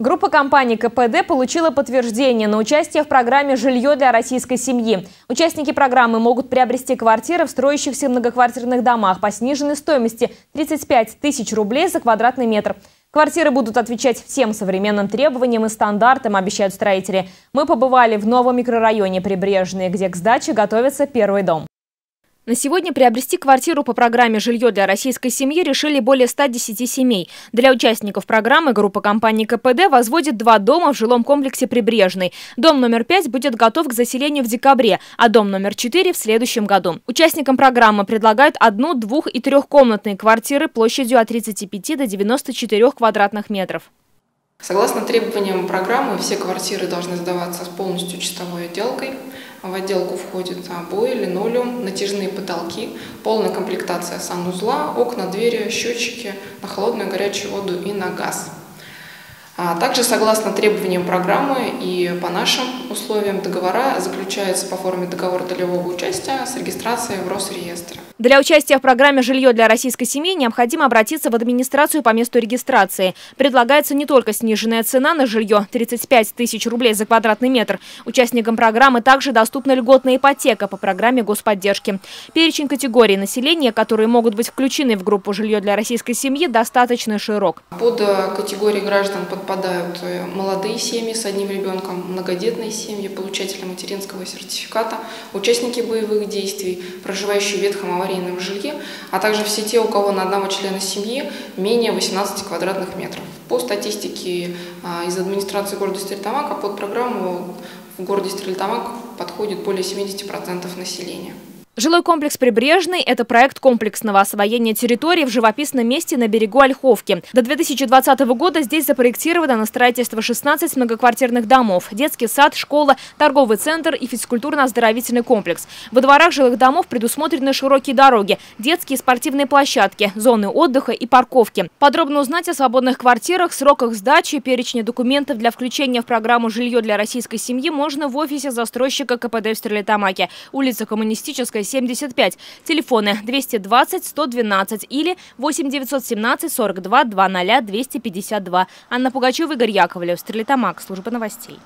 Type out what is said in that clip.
Группа компаний КПД получила подтверждение на участие в программе «Жилье для российской семьи». Участники программы могут приобрести квартиры в строящихся многоквартирных домах по сниженной стоимости 35 тысяч рублей за квадратный метр. Квартиры будут отвечать всем современным требованиям и стандартам, обещают строители. Мы побывали в новом микрорайоне Прибрежные, где к сдаче готовится первый дом. На сегодня приобрести квартиру по программе «Жилье для российской семьи» решили более 110 семей. Для участников программы группа компаний КПД возводит два дома в жилом комплексе «Прибрежный». Дом номер 5 будет готов к заселению в декабре, а дом номер 4 в следующем году. Участникам программы предлагают одну, двух- и трехкомнатные квартиры площадью от 35 до 94 квадратных метров. Согласно требованиям программы, все квартиры должны сдаваться с полностью чистовой отделкой. В отделку входят обои, линолеум, натяжные потолки, полная комплектация санузла, окна, двери, счетчики на холодную горячую воду и на газ. А также, согласно требованиям программы и по нашим условиям договора, заключаются по форме договора долевого участия с регистрацией в Росреестре. Для участия в программе «Жилье для российской семьи» необходимо обратиться в администрацию по месту регистрации. Предлагается не только сниженная цена на жилье – 35 тысяч рублей за квадратный метр. Участникам программы также доступна льготная ипотека по программе господдержки. Перечень категорий населения, которые могут быть включены в группу «Жилье для российской семьи» достаточно широк. Под категории граждан подпадают э, молодые семьи с одним ребенком, многодетные семьи, получатели материнского сертификата, участники боевых действий, проживающие в ветхом аварийном жилье, а также все те, у кого на одного члена семьи менее 18 квадратных метров. По статистике а, из администрации города Стрельтамака под программу в городе Стрельтамак подходит более 70% населения. Жилой комплекс «Прибрежный» – это проект комплексного освоения территории в живописном месте на берегу Ольховки. До 2020 года здесь запроектировано на строительство 16 многоквартирных домов, детский сад, школа, торговый центр и физкультурно-оздоровительный комплекс. Во дворах жилых домов предусмотрены широкие дороги, детские и спортивные площадки, зоны отдыха и парковки. Подробно узнать о свободных квартирах, сроках сдачи и перечне документов для включения в программу «Жилье для российской семьи» можно в офисе застройщика КПД в Стерлитамаке, улица Коммунистическая, 75. Телефоны 220 112 или 8 917 42 00 252. Анна Пугачева, Игорь Яковлев, Стерлитамак, служба новостей.